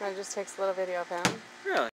And it just takes a little video of him. Really?